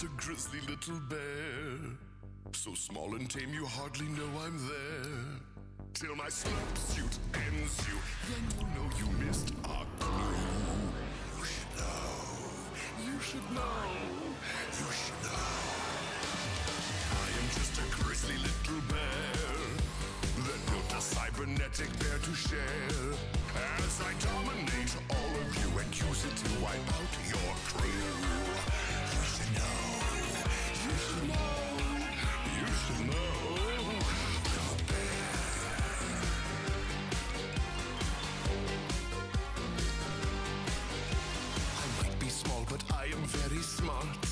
just a grizzly little bear. So small and tame you hardly know I'm there. Till my slurp suit ends you, then you'll know you missed a clue. You should know, you should know, you should know. I am just a grizzly little bear that built a cybernetic bear to share. As I dominate all of you and use it to wipe out your crew. Smart.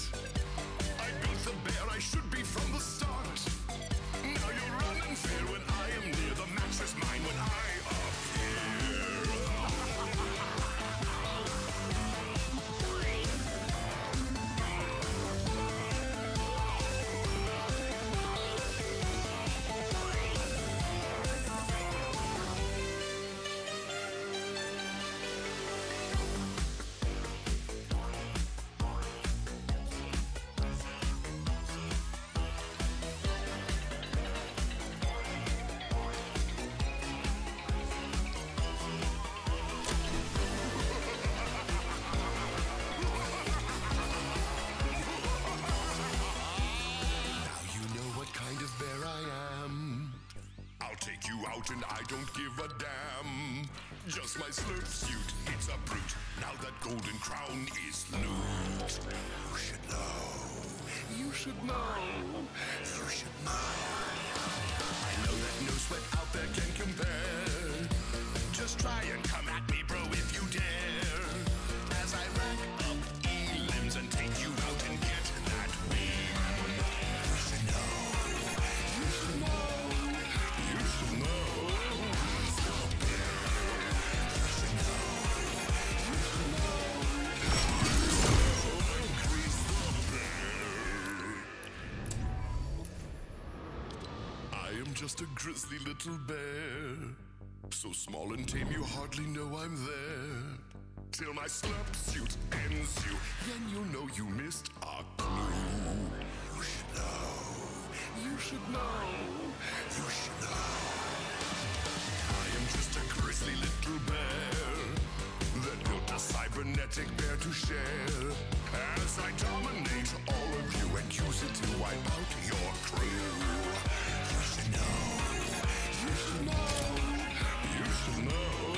Take you out and I don't give a damn. Just my slurp suit, it's a brute. Now that golden crown is loot. You should know. You should know. You should know. I know that no sweat out there can compare. Just try and just a grizzly little bear. So small and tame you hardly know I'm there. Till my slurp suit ends you, then you'll know you missed a clue. You should know. You should know. You should know. I am just a grizzly little bear that built a cybernetic bear to share. As I dominate all of you and use it to wipe out your crew. Know. You should know. You should know.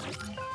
you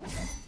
you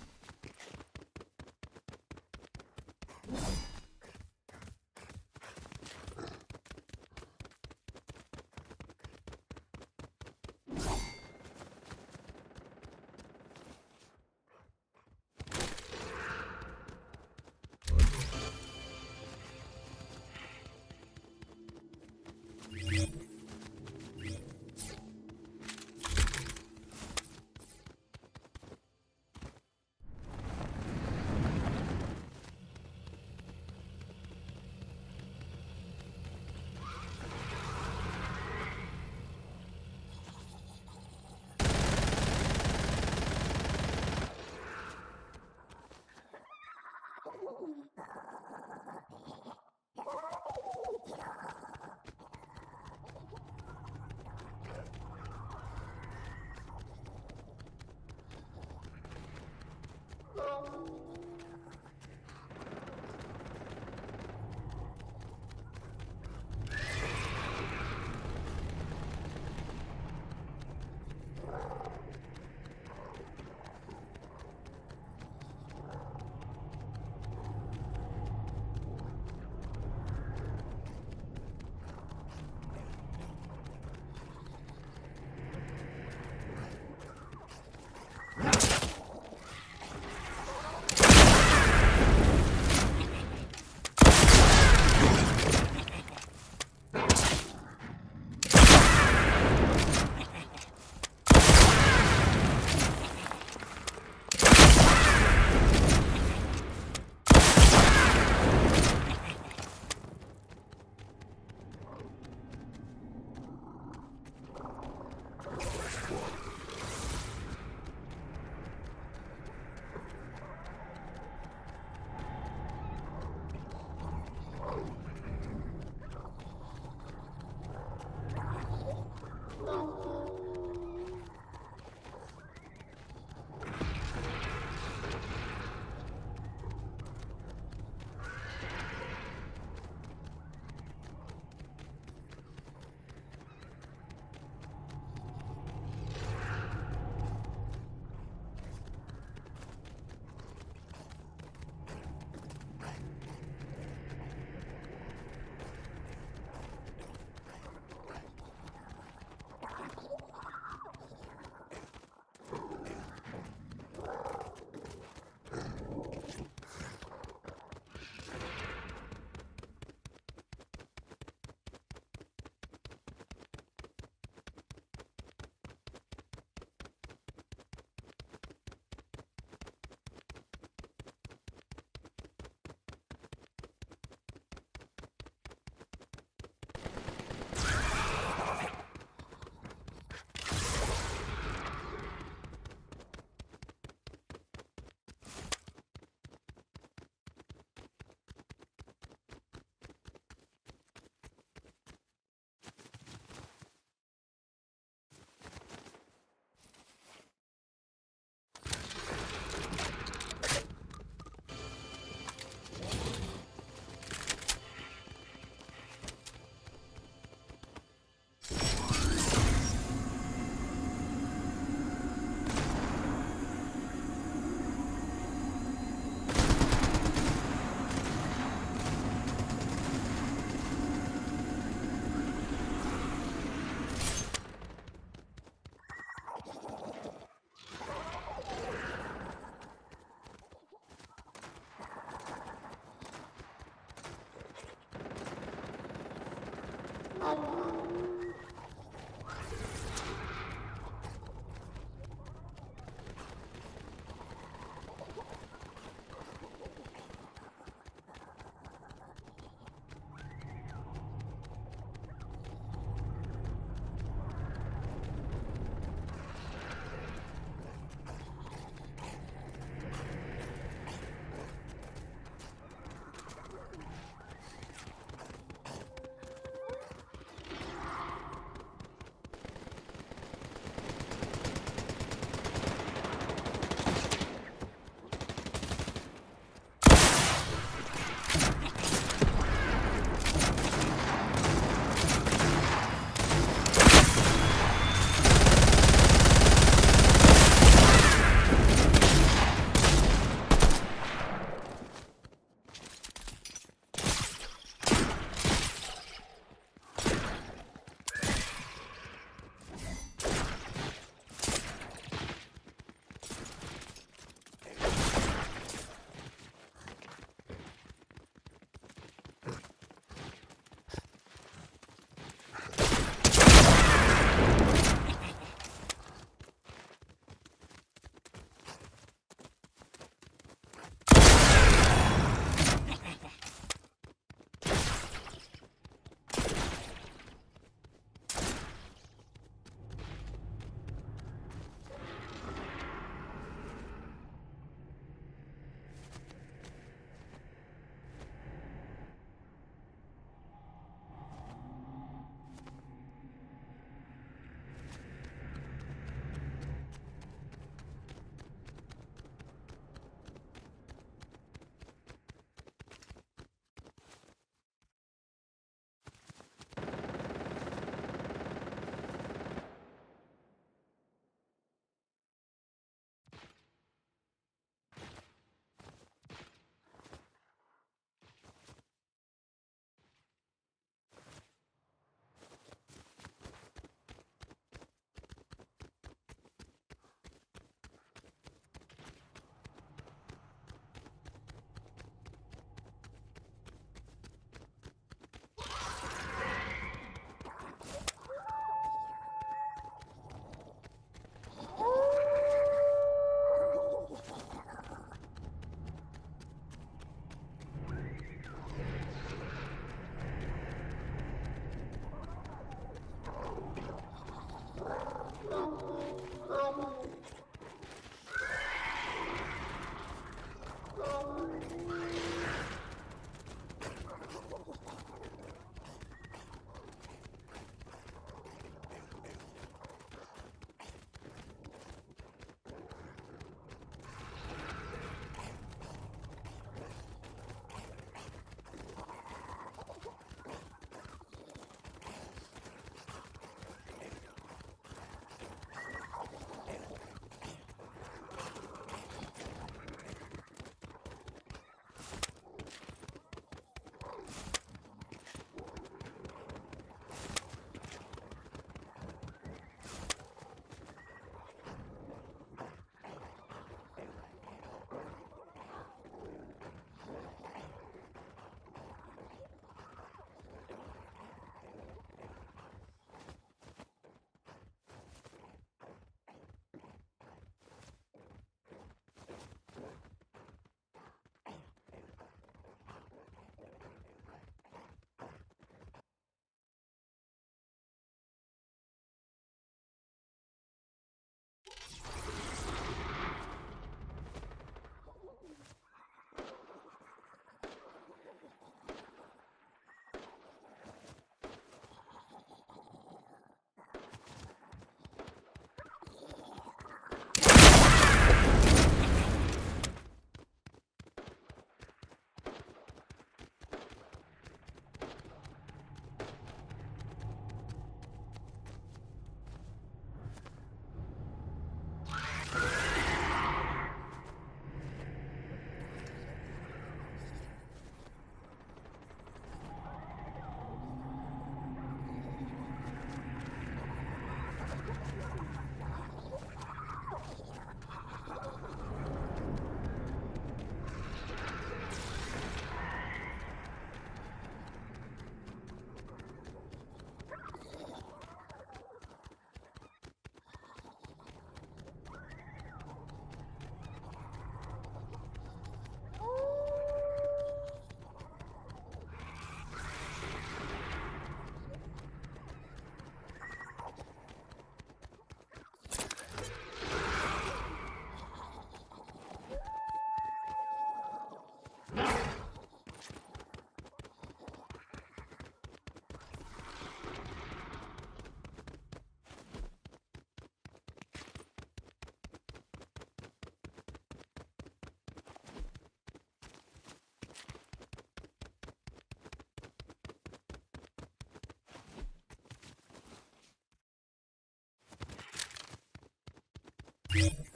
Yeah.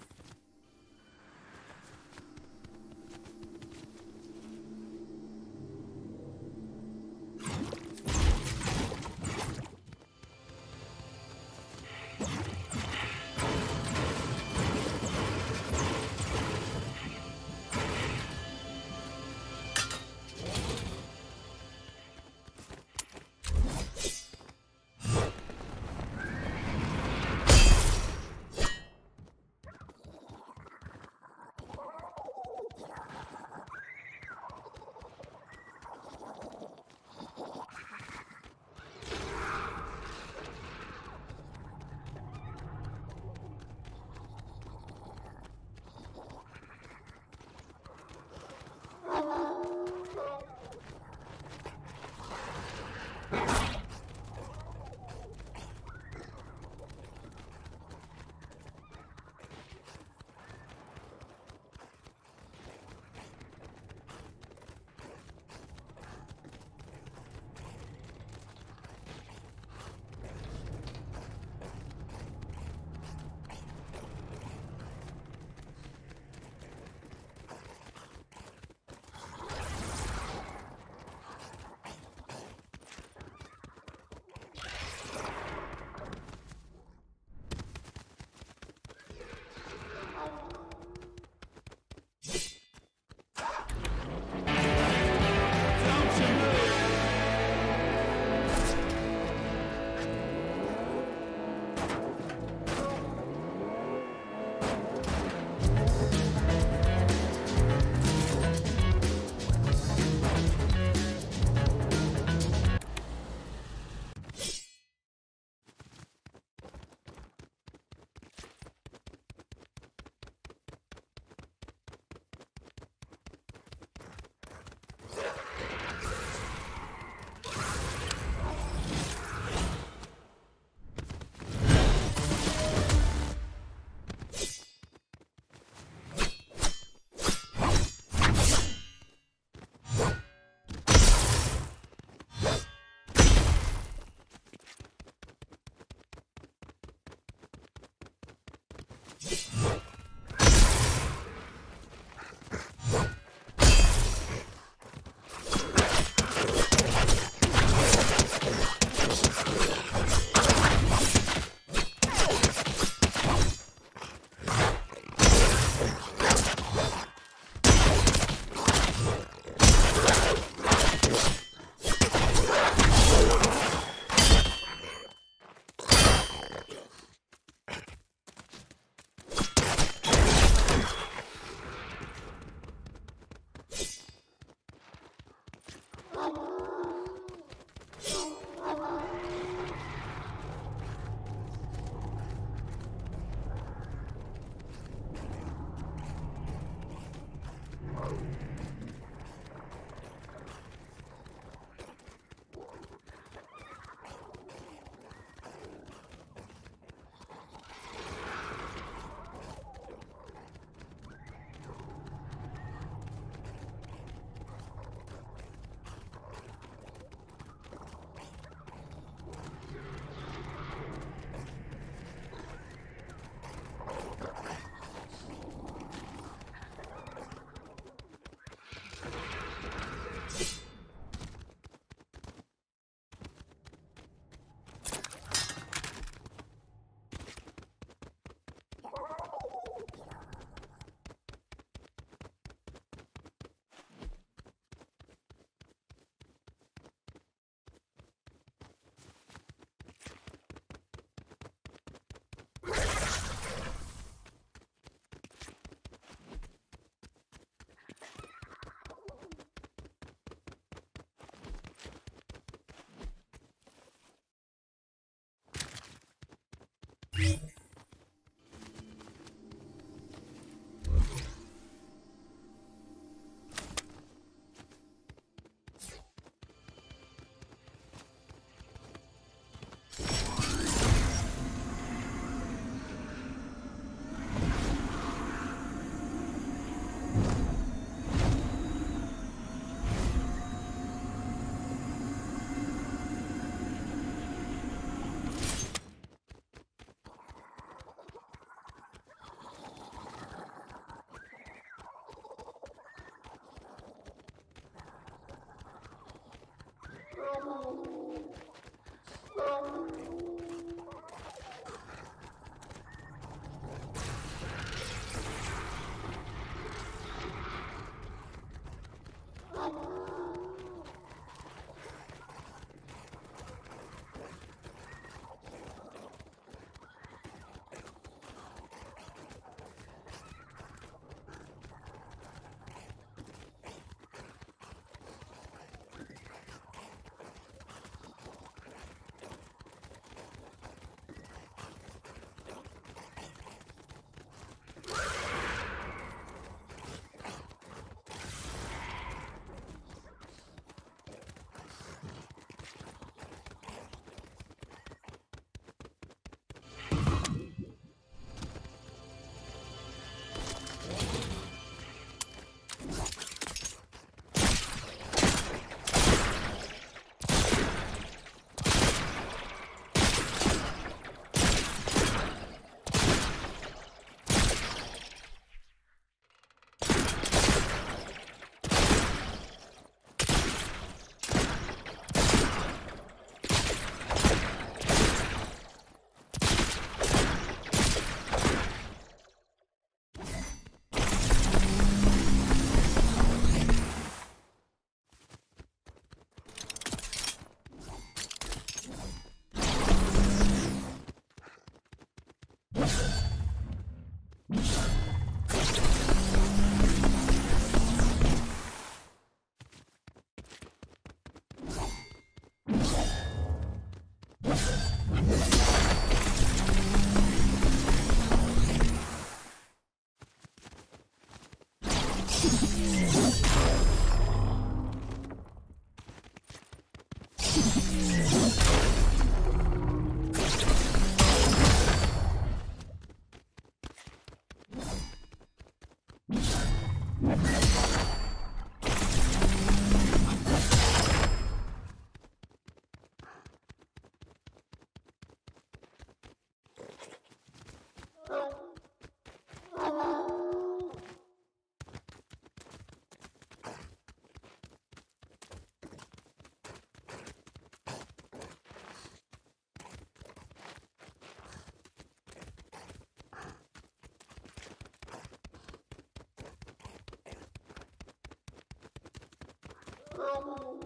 Oh.